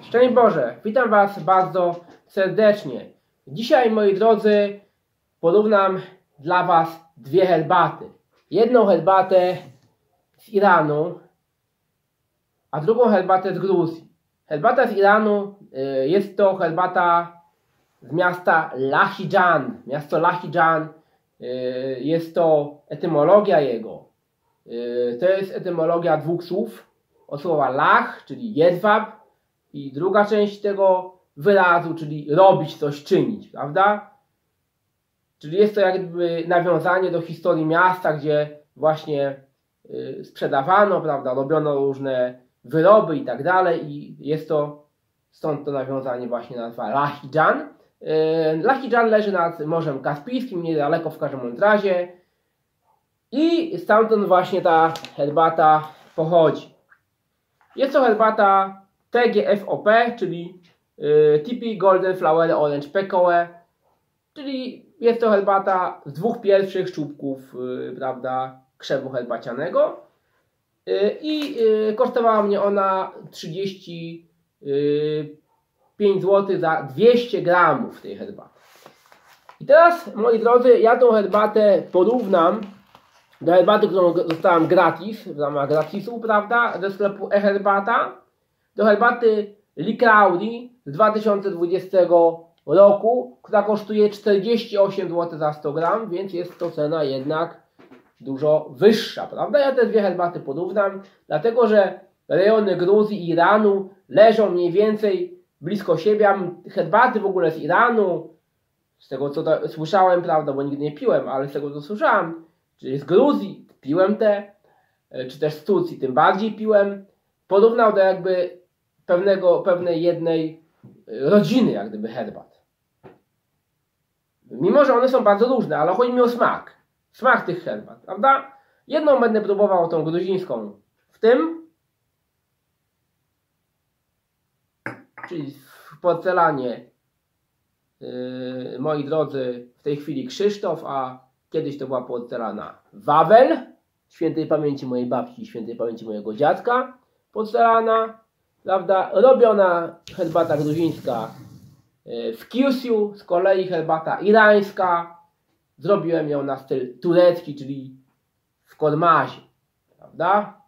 Szczęść Boże, witam Was bardzo serdecznie. Dzisiaj, moi drodzy, porównam dla Was dwie herbaty. Jedną herbatę z Iranu, a drugą herbatę z Gruzji. Herbata z Iranu y, jest to herbata z miasta Lahijan. Miasto Lahijan y, jest to etymologia jego. Y, to jest etymologia dwóch słów. Od słowa lach, czyli jedwab, i druga część tego wyrazu, czyli robić coś, czynić, prawda? Czyli jest to jakby nawiązanie do historii miasta, gdzie właśnie y, sprzedawano, prawda, robiono różne wyroby i tak dalej i jest to, stąd to nawiązanie właśnie nazwa Lahijan. Y, Lahijan leży nad Morzem Kaspijskim, niedaleko w każdym razie i stamtąd właśnie ta herbata pochodzi. Jest to herbata TGFOP, czyli y, TP Golden Flower Orange Pekoe, czyli jest to herbata z dwóch pierwszych czubków, y, prawda, krzewu herbacianego. Y, I y, kosztowała mnie ona 35 zł za 200 gramów tej herbaty. I teraz, moi drodzy, ja tą herbatę porównam do herbaty, którą dostałem gratis, w ramach gratisu, prawda, ze sklepu e-herbata, do herbaty Likraudi z 2020 roku, która kosztuje 48 zł za 100 gram, więc jest to cena jednak dużo wyższa, prawda? Ja te dwie herbaty porównam, dlatego że rejony Gruzji i Iranu leżą mniej więcej blisko siebie. Herbaty w ogóle z Iranu, z tego co to, słyszałem, prawda, bo nigdy nie piłem, ale z tego co słyszałem, czyli z Gruzji piłem te, e, czy też z Turcji tym bardziej piłem, porównał do jakby pewnego, pewnej jednej e, rodziny, jak gdyby herbat. Mimo, że one są bardzo różne, ale chodzi mi o smak. Smak tych herbat, prawda? Jedną będę próbował tą gruzińską w tym, czyli w porcelanie, yy, moi drodzy, w tej chwili Krzysztof, a kiedyś to była porcelana Wawel, świętej pamięci mojej babci, świętej pamięci mojego dziadka, porcelana, prawda, robiona herbata gruzińska yy, w Kiusiu, z kolei herbata irańska, zrobiłem ją na styl turecki, czyli w kormazie, prawda?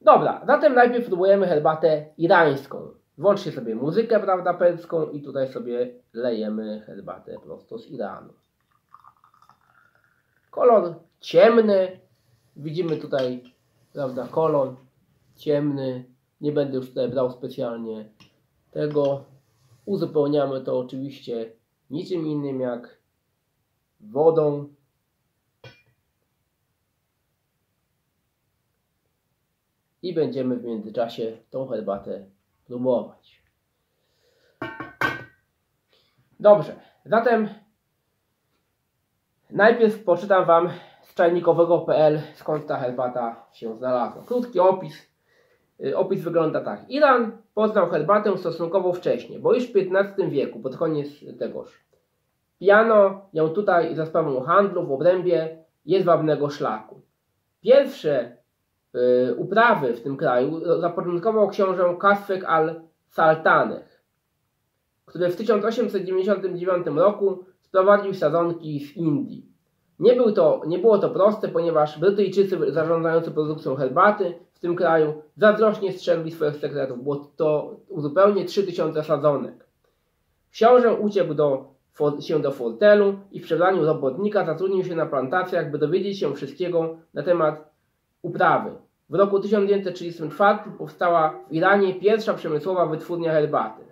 Dobra, zatem najpierw próbujemy herbatę irańską. Włączcie sobie muzykę, prawda, perską i tutaj sobie lejemy herbatę prosto z Iranu. Kolor ciemny. Widzimy tutaj, prawda, kolor ciemny. Nie będę już tutaj brał specjalnie tego. Uzupełniamy to oczywiście niczym innym jak wodą. I będziemy w międzyczasie tą herbatę próbować. Dobrze, zatem najpierw poczytam Wam z czajnikowego.pl skąd ta herbata się znalazła. Krótki opis. Y, opis wygląda tak. Iran poznał herbatę stosunkowo wcześnie, bo już w XV wieku, pod koniec tegoż. Pijano ją tutaj za sprawą handlu w obrębie jedwabnego szlaku. Pierwsze y, uprawy w tym kraju zapoczątkował książę Kasfek al-Saltanech, który w 1899 roku sprowadził sadzonki z Indii. Nie, był to, nie było to proste, ponieważ Brytyjczycy zarządzający produkcją herbaty tym kraju zazdrośnie strzegli swoich sekretów. Było to zupełnie 3000 sadzonek. Książę uciekł do się do fortelu i w przebraniu robotnika zatrudnił się na plantacjach, by dowiedzieć się wszystkiego na temat uprawy. W roku 1934 powstała w Iranie pierwsza przemysłowa wytwórnia herbaty.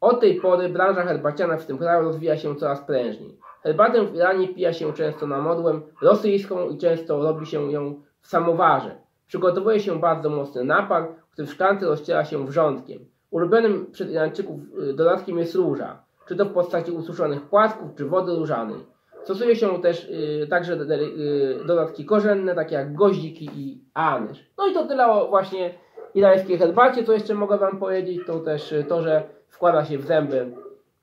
Od tej pory branża herbaciana w tym kraju rozwija się coraz prężniej. Herbatę w Iranie pija się często na modłę rosyjską i często robi się ją w samowarze. Przygotowuje się bardzo mocny napar, który w szklance rozciera się wrzątkiem. Ulubionym przez Irańczyków y, dodatkiem jest róża czy to w postaci ususzonych płatków, czy wody różanej. Stosuje się też y, także y, dodatki korzenne, takie jak goździki i anyż. No i to tyle o właśnie irańskiej herbacie. Co jeszcze mogę Wam powiedzieć, to też y, to, że wkłada się w zęby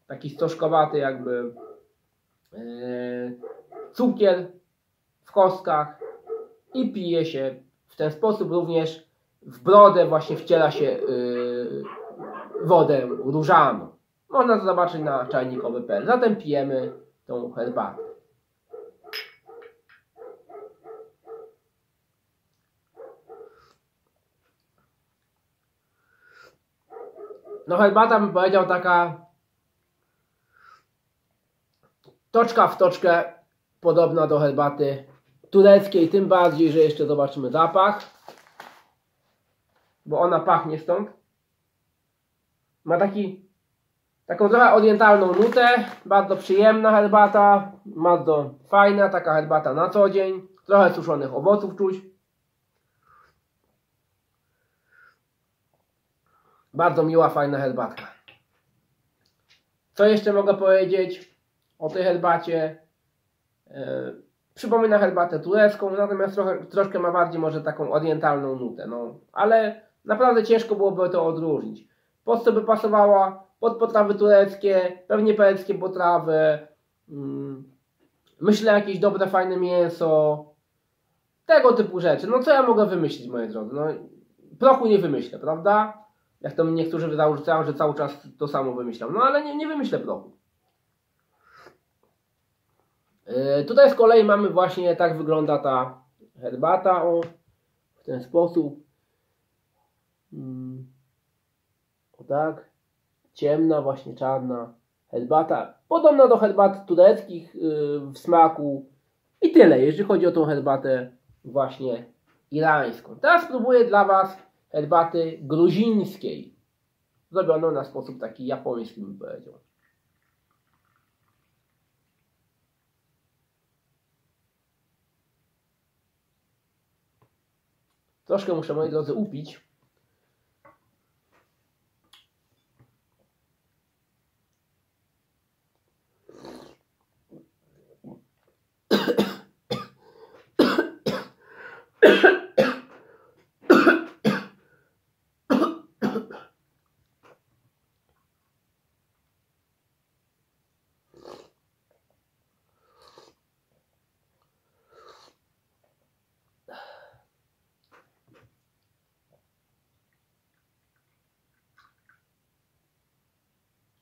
taki stożkowaty jakby y, cukier w kostkach i pije się w ten sposób również w brodę właśnie wciela się y, wodę różaną. Można to zobaczyć na czajnikowy.pl. Zatem pijemy tą herbatę. No herbata bym powiedział taka toczka w toczkę podobna do herbaty tureckiej, tym bardziej, że jeszcze zobaczymy zapach, bo ona pachnie stąd. Ma taki, taką trochę orientalną nutę, bardzo przyjemna herbata, bardzo fajna, taka herbata na co dzień, trochę suszonych owoców czuć. Bardzo miła, fajna herbatka. Co jeszcze mogę powiedzieć o tej herbacie? Przypomina herbatę turecką, natomiast trochę, troszkę ma bardziej może taką orientalną nutę. No, ale naprawdę ciężko byłoby to odróżnić. Po co by pasowała? Pod potrawy tureckie, pewnie pereckie potrawy. Yy, myślę jakieś dobre, fajne mięso. Tego typu rzeczy. No co ja mogę wymyślić, moi drodzy? No, prochu nie wymyślę, prawda? Jak to niektórzy zarzucają, że cały czas to samo wymyślam. No ale nie, nie wymyślę prochu. Yy, tutaj z kolei mamy właśnie, tak wygląda ta herbata, o, w ten sposób. Yy, o tak. Ciemna, właśnie czarna herbata. Podobna do herbat tureckich yy, w smaku. I tyle, jeżeli chodzi o tą herbatę właśnie irańską. Teraz spróbuję dla Was herbaty gruzińskiej. Zrobioną na sposób taki japoński, bym powiedział. Troszkę muszę, moi drodzy, upić.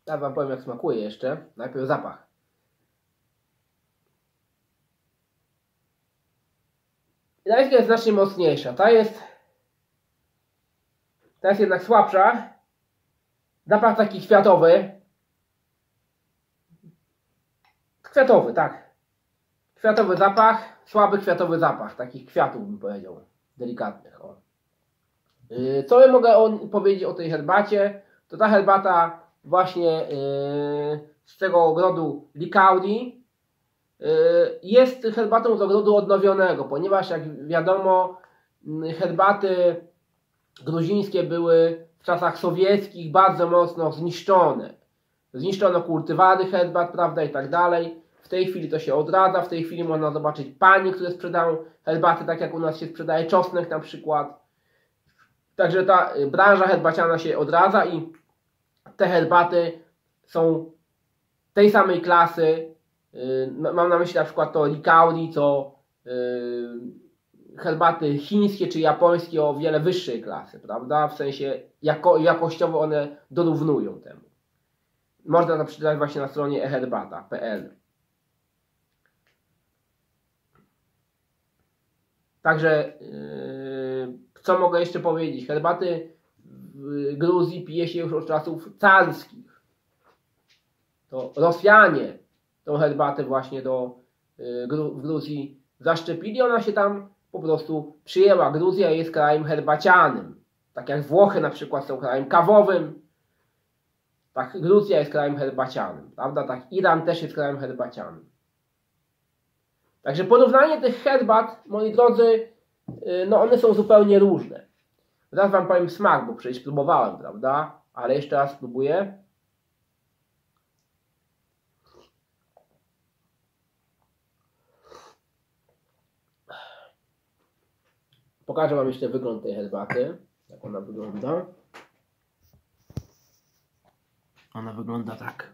Ja wam powiem jak smakuje jeszcze. Najpierw zapach. Irańska jest znacznie mocniejsza. Ta jest ta jest jednak słabsza. Zapach taki kwiatowy. Kwiatowy, tak. Kwiatowy zapach, słaby kwiatowy zapach. Takich kwiatów bym powiedział. Delikatnych. O. Yy, co ja mogę o, powiedzieć o tej herbacie? To ta herbata właśnie yy, z tego ogrodu Licaudi yy, jest herbatą z ogrodu odnowionego, ponieważ jak wiadomo herbaty gruzińskie były w czasach sowieckich bardzo mocno zniszczone. Zniszczono kultywary herbat, prawda, i tak dalej. W tej chwili to się odradza, w tej chwili można zobaczyć panie, które sprzedają herbaty, tak jak u nas się sprzedaje czosnek na przykład. Także ta branża herbaciana się odradza i te herbaty są tej samej klasy. Mam na myśli na przykład to Licaudi, co herbaty chińskie czy japońskie o wiele wyższej klasy, prawda? W sensie jako, jakościowo one dorównują temu. Można to przeczytać właśnie na stronie eherbata.pl. Także yy, co mogę jeszcze powiedzieć? Herbaty w Gruzji pije się już od czasów carskich. To Rosjanie tą herbatę właśnie do yy, w Gruzji zaszczepili. Ona się tam po prostu przyjęła. Gruzja jest krajem herbacianym. Tak jak Włochy na przykład są krajem kawowym. Tak Gruzja jest krajem herbacianym. Prawda? Tak Iran też jest krajem herbacianym. Także porównanie tych herbat, moi drodzy, no one są zupełnie różne. Zaraz Wam powiem smak, bo przecież próbowałem, prawda? Ale jeszcze raz spróbuję. Pokażę Wam jeszcze wygląd tej herbaty. Jak ona wygląda. Ona wygląda tak.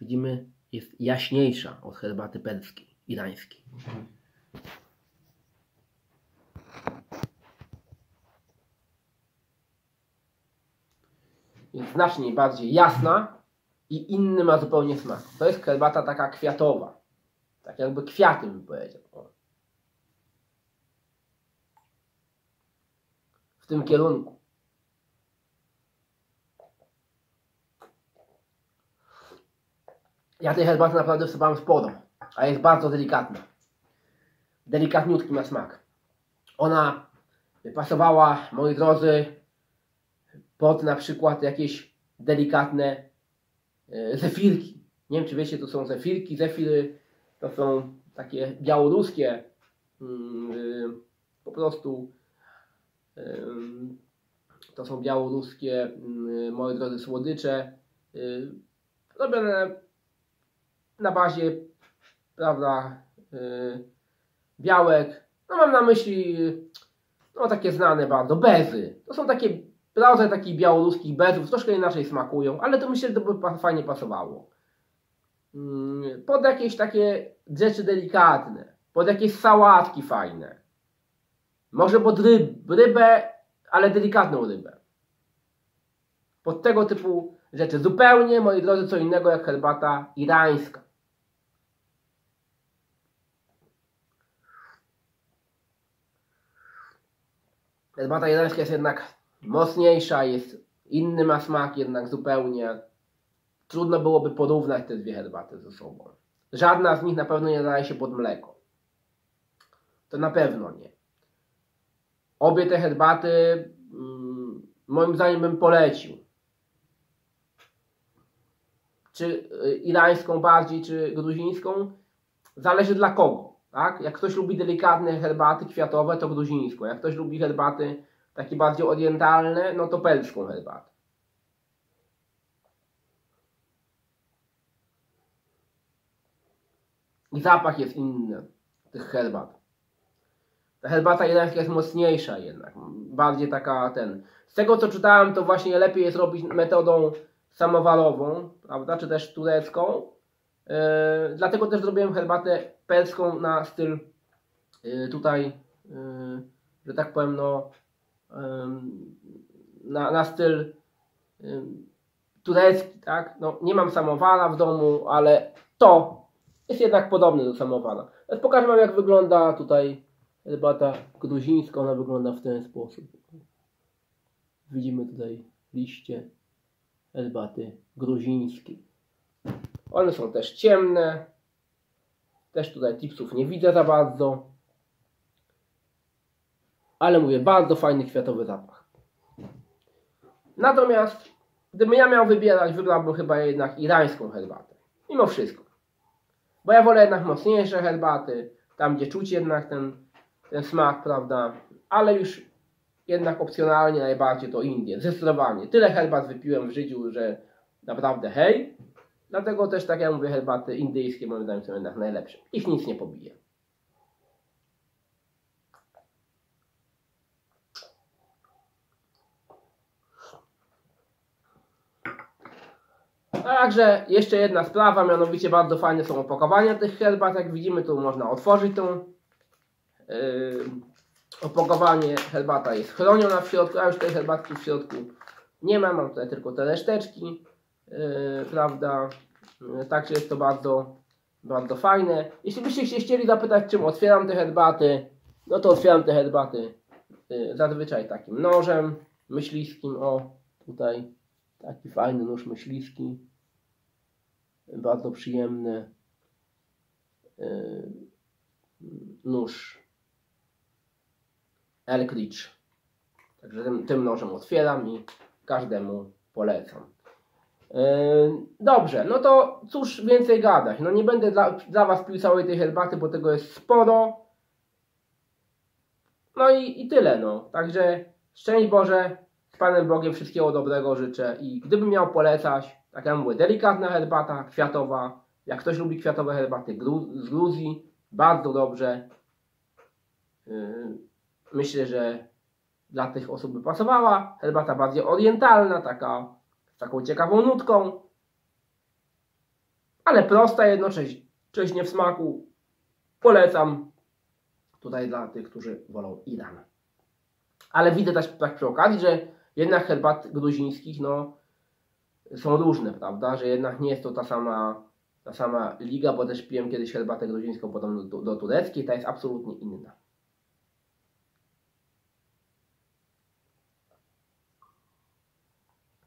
Widzimy, jest jaśniejsza od herbaty perskiej, irańskiej. jest znacznie bardziej jasna i inny ma zupełnie smak. To jest herbata taka kwiatowa. Tak jakby kwiaty bym powiedział. W tym kierunku. Ja tej herbaty naprawdę wsypałem sporo, a jest bardzo delikatna. Delikatniutki ma smak. Ona pasowała, moi drodzy, pod na przykład jakieś delikatne e, zefirki. Nie wiem, czy wiecie, to są zefirki. Zefiry to są takie białoruskie, mm, y, po prostu to są białoruskie, mm, moi drodzy, słodycze, y, robione na bazie, prawda, y, białek. No mam na myśli, no takie znane bardzo, bezy. To są takie rodzaj takich białoruskich bezów, troszkę inaczej smakują, ale to myślę, że to by fajnie pasowało. Mm, pod jakieś takie rzeczy delikatne, pod jakieś sałatki fajne. Może pod ryb, rybę, ale delikatną rybę. Pod tego typu rzeczy. Zupełnie, moi drodzy, co innego jak herbata irańska. Herbata irańska jest jednak mocniejsza, jest inny ma smak jednak zupełnie. Trudno byłoby porównać te dwie herbaty ze sobą. Żadna z nich na pewno nie nadaje się pod mleko. To na pewno nie. Obie te herbaty mm, moim zdaniem bym polecił. Czy y, irańską bardziej, czy gruzińską? Zależy dla kogo. Tak? Jak ktoś lubi delikatne herbaty kwiatowe, to gruzińską. Jak ktoś lubi herbaty takie bardziej orientalne, no to perską herbatę. I zapach jest inny tych herbat. Ta herbata irańska jest mocniejsza jednak, bardziej taka ten. Z tego co czytałem, to właśnie lepiej jest robić metodą samowarową, prawda, czy też turecką. Yy, dlatego też zrobiłem herbatę perską na styl yy, tutaj, yy, że tak powiem, no na, na styl turecki, tak? No, nie mam samowara w domu, ale to jest jednak podobne do samowara. Teraz pokażę Wam jak wygląda tutaj herbata gruzińska. Ona wygląda w ten sposób. Widzimy tutaj liście herbaty gruzińskiej. One są też ciemne. Też tutaj tipsów nie widzę za bardzo. Ale mówię, bardzo fajny kwiatowy zapach. Natomiast, gdybym ja miał wybierać, wybrałbym chyba jednak irańską herbatę. Mimo wszystko. Bo ja wolę jednak mocniejsze herbaty, tam gdzie czuć jednak ten, ten smak, prawda? Ale już jednak opcjonalnie najbardziej to Indie. Zdecydowanie. Tyle herbat wypiłem w życiu, że naprawdę hej. Dlatego też, tak jak mówię, herbaty indyjskie moim zdaniem są jednak najlepsze. Ich nic nie pobije. Także jeszcze jedna sprawa, mianowicie bardzo fajne są opakowania tych herbat. Jak widzimy, tu można otworzyć tą yy, opakowanie. Herbata jest chroniona w środku, a już tej herbatki w środku nie ma. Mam tutaj tylko te reszteczki, yy, prawda. Yy, także jest to bardzo, bardzo fajne. Jeśli byście się chcieli zapytać, czym otwieram te herbaty, no to otwieram te herbaty yy, zazwyczaj takim nożem myśliskim. O, tutaj taki fajny nóż myśliwski bardzo przyjemny y, nóż Elkridge. Także tym, tym nożem otwieram i każdemu polecam. Y, dobrze, no to cóż więcej gadać. No nie będę dla, dla Was pił całej tej herbaty, bo tego jest sporo. No i, i tyle, no. Także szczęść Boże, z Panem Bogiem wszystkiego dobrego życzę i gdybym miał polecać, tak jak mówię, delikatna herbata, kwiatowa. Jak ktoś lubi kwiatowe herbaty z Gruzji, bardzo dobrze. Yy, myślę, że dla tych osób by pasowała. Herbata bardziej orientalna, taka z taką ciekawą nutką, ale prosta jednocześnie w smaku. Polecam tutaj dla tych, którzy wolą Iran. Ale widzę też tak przy okazji, że jednak herbat gruzińskich, no są różne, prawda? Że jednak nie jest to ta sama, ta sama liga, bo też piłem kiedyś herbatę gruzińską podobną do, do tureckiej, ta jest absolutnie inna.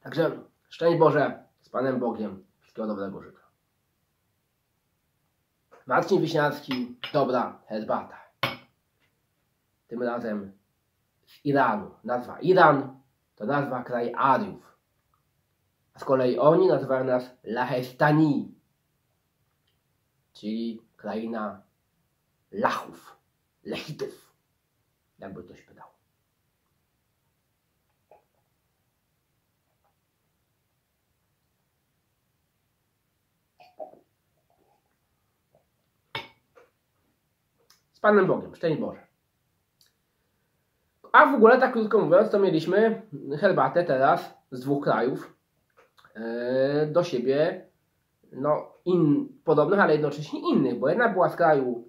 Także szczęść Boże z Panem Bogiem. Wszystkiego dobrego życzę. Marcin Wiśniarski, dobra herbata. Tym razem z Iranu. Nazwa Iran to nazwa kraj Ariów. Z kolei oni nazywają nas Lahestani, czyli kraina Lachów, Lechitów, jakby ktoś pytał. Z Panem Bogiem, szczęść Boże. A w ogóle, tak krótko mówiąc, to mieliśmy herbatę teraz z dwóch krajów do siebie, no, in, podobnych, ale jednocześnie innych, bo jedna była z kraju,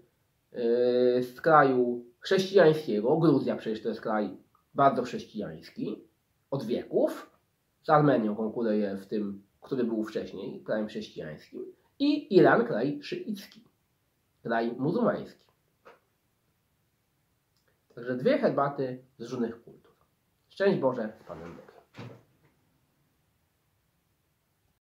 e, z kraju chrześcijańskiego, Gruzja przecież to jest kraj bardzo chrześcijański, od wieków, z Armenią konkuruje w tym, który był wcześniej, krajem chrześcijańskim, i Iran, kraj szyicki, kraj muzułmański. Także dwie herbaty z różnych kultur. Szczęść Boże z Panem Bogiem.